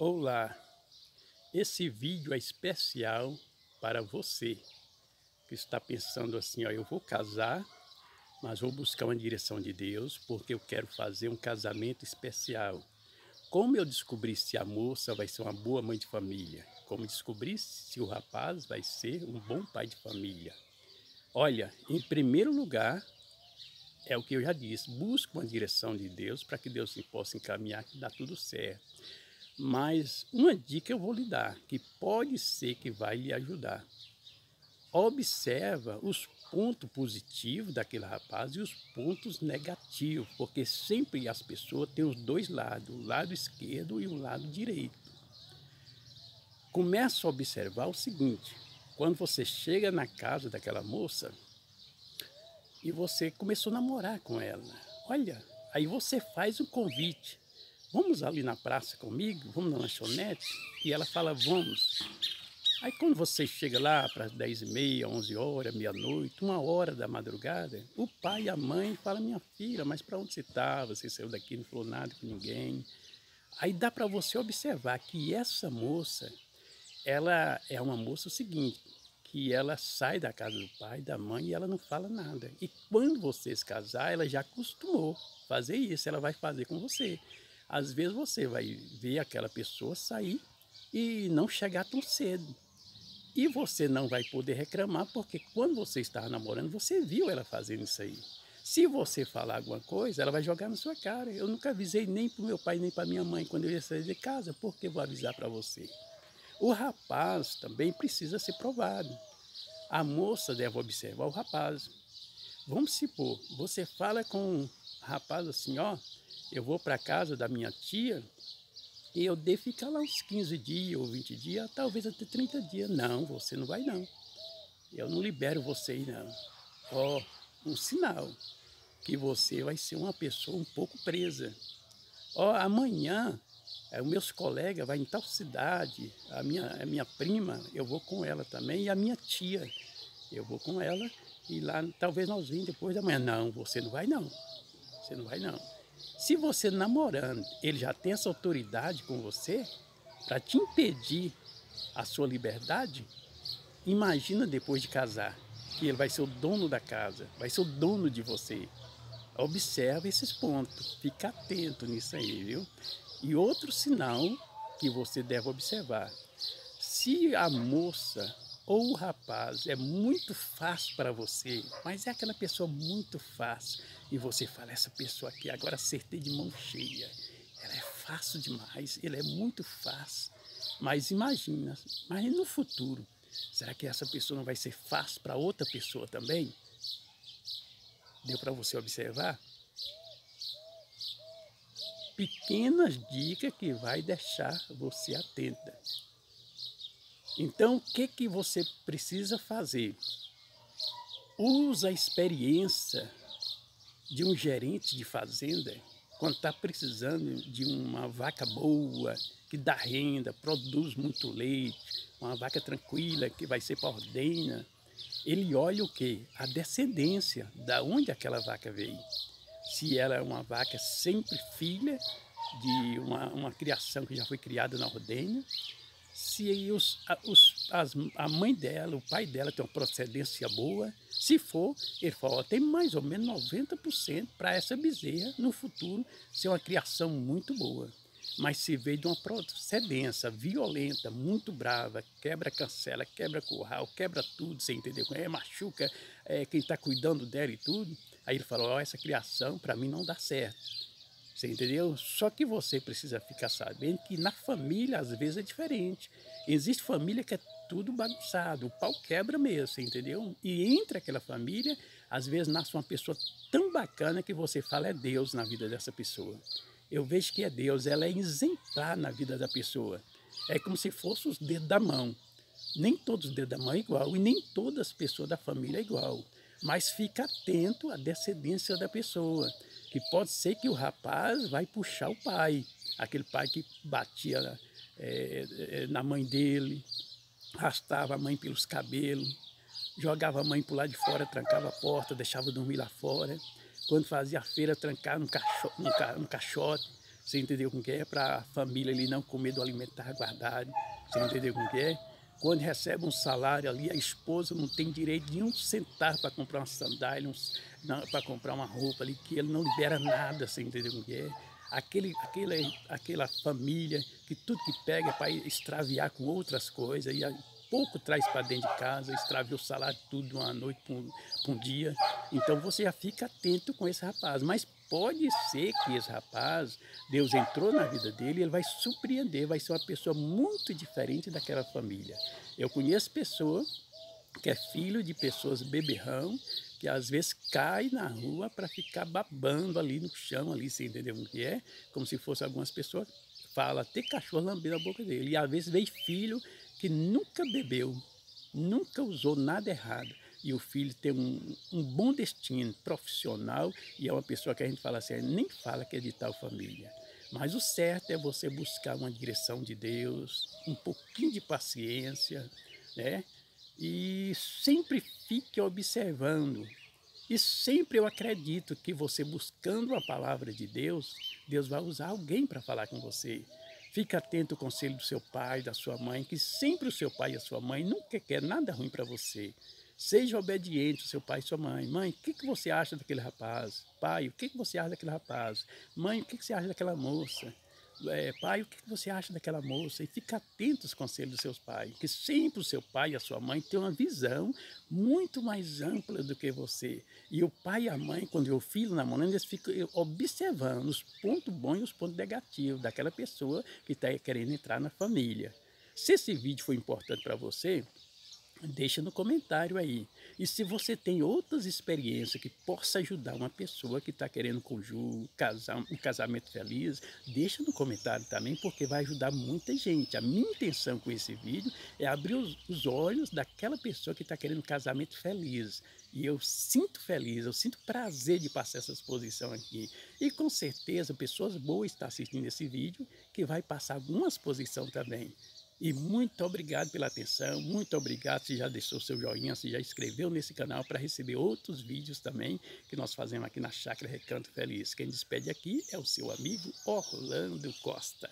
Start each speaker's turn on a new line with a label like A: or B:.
A: Olá, esse vídeo é especial para você que está pensando assim, ó, eu vou casar, mas vou buscar uma direção de Deus porque eu quero fazer um casamento especial. Como eu descobri se a moça vai ser uma boa mãe de família? Como descobrir se o rapaz vai ser um bom pai de família? Olha, em primeiro lugar, é o que eu já disse, busque uma direção de Deus para que Deus possa encaminhar que dá tudo certo. Mas uma dica eu vou lhe dar, que pode ser que vai lhe ajudar. Observa os pontos positivos daquele rapaz e os pontos negativos, porque sempre as pessoas têm os dois lados, o lado esquerdo e o lado direito. Começa a observar o seguinte, quando você chega na casa daquela moça e você começou a namorar com ela, olha, aí você faz o convite, vamos ali na praça comigo, vamos na lanchonete? E ela fala, vamos. Aí quando você chega lá para as 10 e meia, 11 horas, meia-noite, uma hora da madrugada, o pai e a mãe falam, minha filha, mas para onde você está? Você saiu daqui, não falou nada com ninguém. Aí dá para você observar que essa moça, ela é uma moça o seguinte, que ela sai da casa do pai, da mãe e ela não fala nada. E quando você se casar, ela já acostumou fazer isso, ela vai fazer com você. Às vezes você vai ver aquela pessoa sair e não chegar tão cedo. E você não vai poder reclamar, porque quando você estava namorando, você viu ela fazendo isso aí. Se você falar alguma coisa, ela vai jogar na sua cara. Eu nunca avisei nem para o meu pai, nem para minha mãe quando eu ia sair de casa, por que vou avisar para você? O rapaz também precisa ser provado. A moça deve observar o rapaz. Vamos supor, você fala com o rapaz assim, ó, eu vou para casa da minha tia e eu devo ficar lá uns 15 dias ou 20 dias, talvez até 30 dias. Não, você não vai não. Eu não libero você aí não. Ó, um sinal que você vai ser uma pessoa um pouco presa. Ó, amanhã, é, meus colegas vão em tal cidade, a minha, a minha prima, eu vou com ela também, e a minha tia, eu vou com ela, e lá talvez nós vim depois da manhã. Não, você não vai não. Você não vai não. Se você namorando, ele já tem essa autoridade com você para te impedir a sua liberdade, imagina depois de casar, que ele vai ser o dono da casa, vai ser o dono de você. Observe esses pontos, fica atento nisso aí, viu? E outro sinal que você deve observar, se a moça ou o rapaz é muito fácil para você, mas é aquela pessoa muito fácil, e você fala, essa pessoa aqui agora acertei de mão cheia, ela é fácil demais, ele é muito fácil, mas imagina, mas no futuro, será que essa pessoa não vai ser fácil para outra pessoa também? Deu para você observar? Pequenas dicas que vai deixar você atenta. Então, o que, que você precisa fazer? Usa a experiência de um gerente de fazenda quando está precisando de uma vaca boa, que dá renda, produz muito leite, uma vaca tranquila que vai ser para ordenha. Ele olha o que? A descendência, da onde aquela vaca veio. Se ela é uma vaca sempre filha de uma, uma criação que já foi criada na ordenha, se os, os, as, a mãe dela, o pai dela tem uma procedência boa, se for, ele fala, tem mais ou menos 90% para essa bezerra no futuro ser uma criação muito boa. Mas se veio de uma procedência violenta, muito brava, quebra cancela, quebra curral, quebra tudo, você entendeu? É, machuca é, quem está cuidando dela e tudo. Aí ele falou, oh, essa criação para mim não dá certo. Você entendeu? Só que você precisa ficar sabendo que na família às vezes é diferente. Existe família que é tudo bagunçado, o pau quebra mesmo, você entendeu? E entre aquela família, às vezes nasce uma pessoa tão bacana que você fala é Deus na vida dessa pessoa. Eu vejo que é Deus, ela é exemplar na vida da pessoa. É como se fosse os dedos da mão. Nem todos os dedos da mão é igual e nem todas as pessoas da família é igual. Mas fica atento à descendência da pessoa que pode ser que o rapaz vai puxar o pai, aquele pai que batia é, na mãe dele, arrastava a mãe pelos cabelos, jogava a mãe para lado de fora, trancava a porta, deixava dormir lá fora. Quando fazia a feira, trancava no, caixote, no, caixote Você entendeu com que é? Para a família ali não comer do alimentar guardado. Você entendeu com que é? Quando recebe um salário ali, a esposa não tem direito de um centavo para comprar uma sandália, para comprar uma roupa ali, que ele não libera nada, entendeu com que é? Aquele, aquele, aquela família que tudo que pega é para extraviar com outras coisas, e pouco traz para dentro de casa, extravia o salário tudo de uma noite para um, um, dia. Então você já fica atento com esse rapaz. Mas pode ser que esse rapaz, Deus entrou na vida dele, ele vai surpreender, vai ser uma pessoa muito diferente daquela família. Eu conheço pessoas que é filho de pessoas beberrão, que às vezes cai na rua para ficar babando ali no chão, ali, você entendeu o que é? Como se fosse algumas pessoas, fala até cachorro lambendo a boca dele. E às vezes vem filho que nunca bebeu, nunca usou nada errado. E o filho tem um, um bom destino profissional e é uma pessoa que a gente fala assim, nem fala que é de tal família. Mas o certo é você buscar uma direção de Deus, um pouquinho de paciência, né? E sempre fique observando. E sempre eu acredito que você buscando a palavra de Deus, Deus vai usar alguém para falar com você. Fique atento ao conselho do seu pai, da sua mãe, que sempre o seu pai e a sua mãe nunca quer nada ruim para você. Seja obediente ao seu pai e sua mãe. Mãe, o que, que você acha daquele rapaz? Pai, o que, que você acha daquele rapaz? Mãe, o que, que você acha daquela moça? É, pai, o que você acha daquela moça? E fica atento aos conselhos dos seus pais, que sempre o seu pai e a sua mãe têm uma visão muito mais ampla do que você. E o pai e a mãe, quando vê o filho namorando, eles ficam observando os pontos bons e os pontos negativos daquela pessoa que está querendo entrar na família. Se esse vídeo foi importante para você, Deixa no comentário aí. E se você tem outras experiências que possa ajudar uma pessoa que está querendo conjugo, casar, um casamento feliz, deixa no comentário também, porque vai ajudar muita gente. A minha intenção com esse vídeo é abrir os, os olhos daquela pessoa que está querendo um casamento feliz. E eu sinto feliz, eu sinto prazer de passar essa exposição aqui. E com certeza pessoas boas estão assistindo esse vídeo que vai passar alguma exposição também. E muito obrigado pela atenção, muito obrigado se já deixou seu joinha, se já inscreveu nesse canal para receber outros vídeos também que nós fazemos aqui na Chácara Recanto Feliz. Quem despede aqui é o seu amigo Orlando Costa.